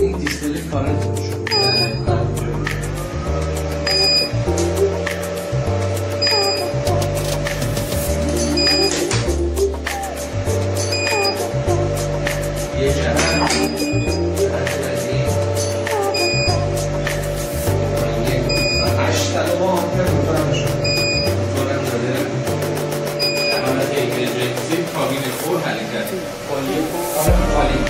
Hey, this is né? Polipo, polipo.